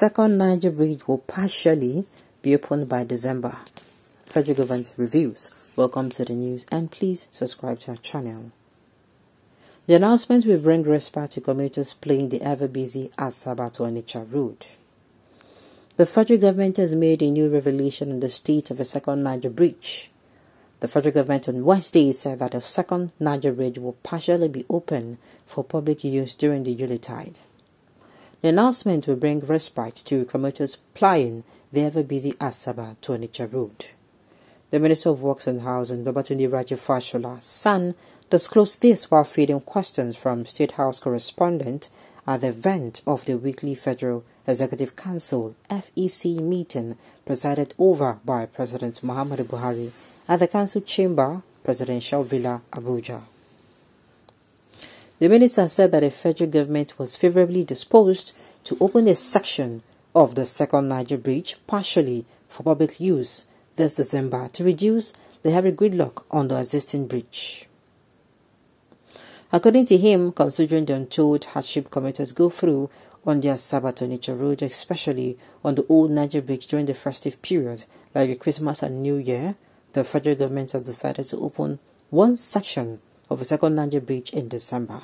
Second Niger Bridge will partially be opened by December. Federal government reviews. Welcome to the news and please subscribe to our channel. The announcement will bring respite to commuters playing the ever-busy Asaba to Onitsha road. The federal government has made a new revelation on the state of the second Niger Bridge. The federal government on Wednesday said that the second Niger Bridge will partially be open for public use during the Yuletide. The announcement will bring respite to commuters plying the ever-busy Asaba to Road. The Minister of Works and Housing, Babatunde Raji Fashola, son, disclosed this while fielding questions from State House correspondent at the event of the weekly Federal Executive Council FEC meeting presided over by President Muhammadu Buhari at the Council Chamber, Presidential Villa, Abuja. The minister said that the federal government was favorably disposed to open a section of the second Niger Bridge partially for public use this December to reduce the heavy gridlock on the existing bridge. According to him, considering the untold hardship commuters go through on the Asaba road, especially on the old Niger Bridge during the festive period, like Christmas and New Year, the federal government has decided to open one section of the second Niger bridge in December.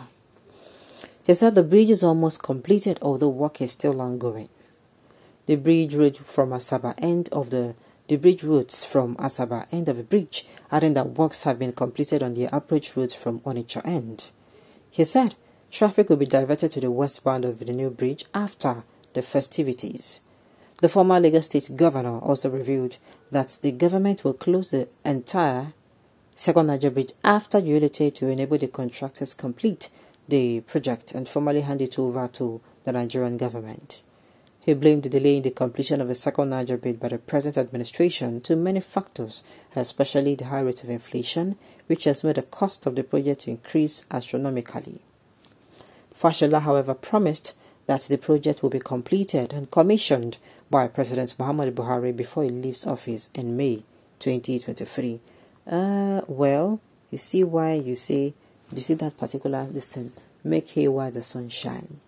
He said the bridge is almost completed, although work is still ongoing. The bridge route from Asaba end of the the bridge routes from Asaba end of the bridge, adding that works have been completed on the approach route from Onitsha end. He said traffic will be diverted to the westbound of the new bridge after the festivities. The former Lagos State governor also revealed that the government will close the entire Second Niger Bridge after Unity to enable the contractors complete the project and formally hand it over to the Nigerian government. He blamed the delay in the completion of the second Niger bid by the present administration to many factors, especially the high rate of inflation, which has made the cost of the project to increase astronomically. Fashola, however, promised that the project will be completed and commissioned by President Muhammadu Buhari before he leaves office in May 2023. Uh, well, you see why you say, you see that particular listen, make hay while the sun shine.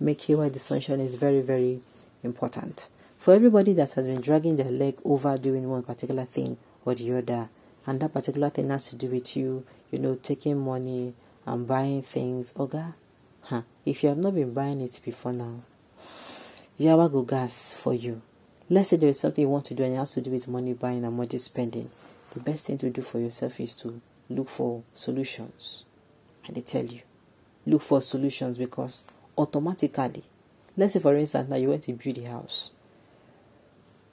Make hay while the sunshine is very, very important. For everybody that has been dragging their leg over doing one particular thing or the other, and that particular thing has to do with you, you know, taking money and buying things, Oga, huh? If you have not been buying it before now, Yawa go gas for you. Let's say there is something you want to do and it has to do with money buying and money spending the best thing to do for yourself is to look for solutions. And they tell you, look for solutions because automatically, let's say for instance, now you want to build a house.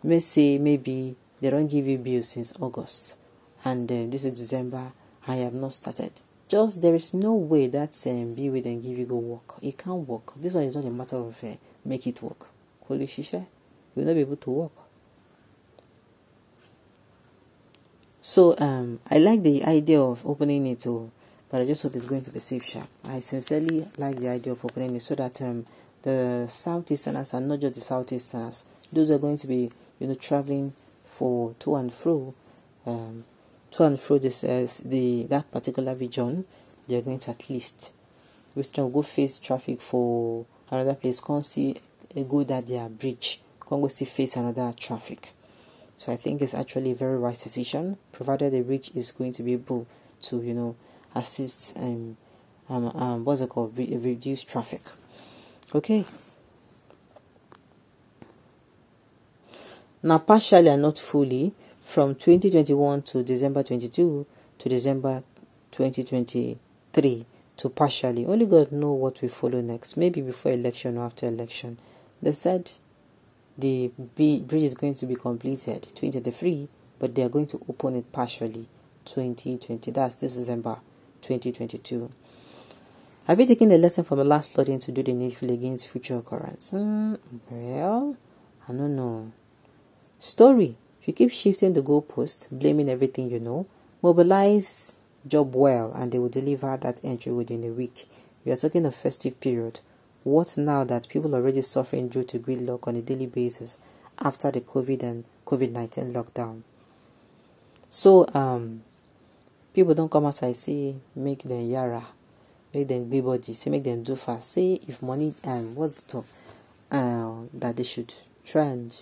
Let's say maybe they don't give you bills since August, and uh, this is December. I have not started. Just there is no way that um, bill will then give you go work. It can't work. This one is not a matter of uh, make it work. Holy shisha, you will not be able to work. So um, I like the idea of opening it to, but I just hope it's going to be safe sharp. I sincerely like the idea of opening it so that um, the southeasterners and not just the southeasterners, those are going to be you know traveling for to and fro, um, to and fro this uh, the that particular region, they are going to at least we still go face traffic for another place. Can't see a good at their bridge. Can't go see face another traffic. So I think it's actually a very wise decision, provided the rich is going to be able to, you know, assist um, um, um what's it called, Re- reduce traffic. Okay. Now, partially and not fully, from 2021 to December 22 to December 2023 to partially. Only God know what we follow next. Maybe before election or after election. They said the bridge is going to be completed 2023 but they are going to open it partially 2020 that's this december 2022 have you taken the lesson from the last flooding to do the needful against future occurrence? Mm, well i don't know. Story if you keep shifting the goalposts, blaming everything you know mobilize job well and they will deliver that entry within a week. We are talking a festive period what now that people are already suffering due to gridlock on a daily basis after the COVID and COVID 19 lockdown? So, um, people don't come outside say make them yara, make them be body, say make them do fast. Say if money um what's the uh, that they should try and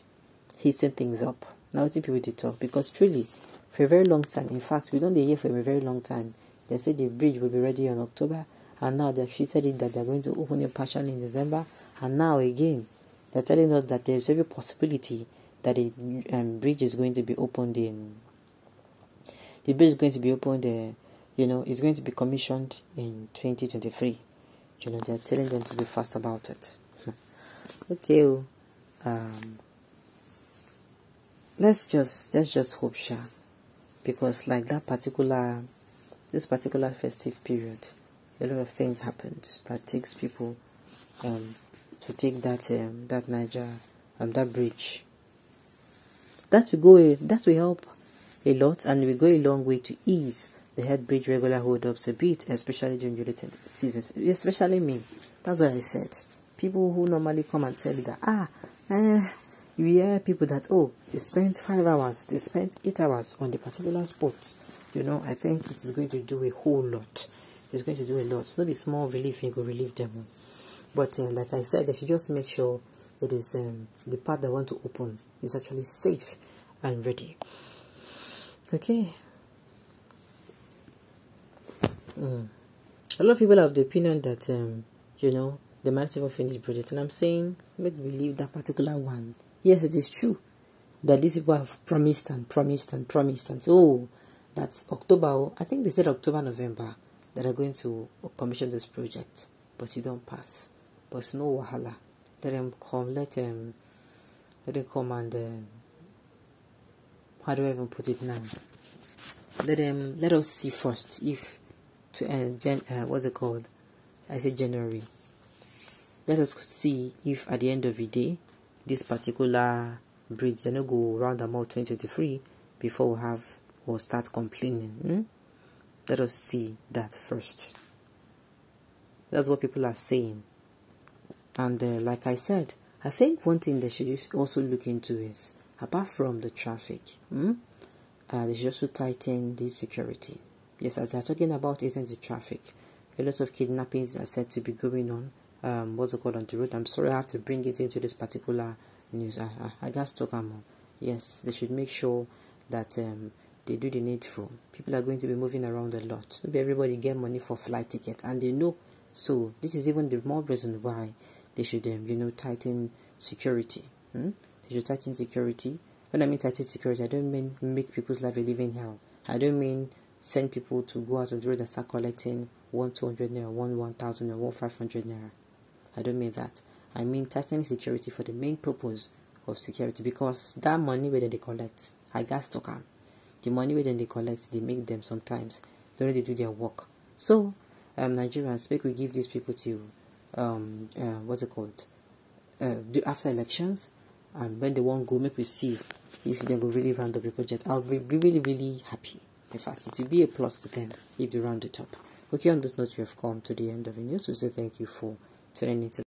hasten things up. Now, people they talk because truly, for a very long time, in fact, we don't hear for a very long time. They said the bridge will be ready in October, and now they've said it that they're going to open it partially in December, and now again, they're telling us that there's every possibility that the um, bridge is going to be opened in. The bridge is going to be opened. Uh, you know, it's going to be commissioned in 2023. You know, they're telling them to be fast about it. okay, oh, um, let's just let's just hope, sure, because like that particular this particular festive period, a lot of things happened that takes people um, to take that um, that Niger um, that bridge. That will go that will help a lot and will go a long way to ease the head bridge regular hold ups a bit, especially during the seasons. Especially me. That's what I said. People who normally come and tell you that ah eh, you hear people that oh they spent five hours, they spent eight hours on the particular spot. You know, I think it is going to do a whole lot. It's going to do a lot. It's not be small relief, you go relieve them. But uh, like I said, they should just make sure it is um, the part they want to open is actually safe and ready. Okay. Mm. A lot of people have the opinion that um, you know they might even finish project, and I'm saying make we leave that particular one. Yes, it is true that these people have promised and promised and promised and so oh, that's October. I think they said October, November that are going to commission this project, but you don't pass. But no wahala. Let them come. Let them. Let them come and. Uh, how do I even put it now? Let them. Let us see first if to. Uh, Jan, uh, what's it called? I say January. Let us see if at the end of the day, this particular bridge they not go around about 2023 before we have or start complaining. Hmm? Let us see that first. That's what people are saying. And uh, like I said, I think one thing they should also look into is, apart from the traffic, hmm, uh, they should also tighten the security. Yes, as they're talking about isn't the traffic. A lot of kidnappings are said to be going on. Um, what's it called on the road? I'm sorry I have to bring it into this particular news. I, I, I got stuck on. Yes, they should make sure that um, they do the needful. People are going to be moving around a lot. Maybe everybody get money for flight ticket, and they know. So this is even the more reason why they should, um, you know, tighten security. Hmm? They should tighten security. When I mean tighten security, I don't mean make people's life a living hell. I don't mean send people to go out of the road and start collecting one two hundred naira, one one thousand or one five hundred naira. I don't mean that. I mean tightening security for the main purpose of security because that money whether they collect, I got to come the money where then they collect, they make them sometimes. They already do their work. So, um, Nigerians, make we give these people to, um, uh, what's it called? Uh, after elections, and when they won't go, make we see if they will really round up the project. I'll be really, really happy. In fact, it will be a plus to them if they round it up. Okay, on this note, we have come to the end of the news. We say thank you for tuning into.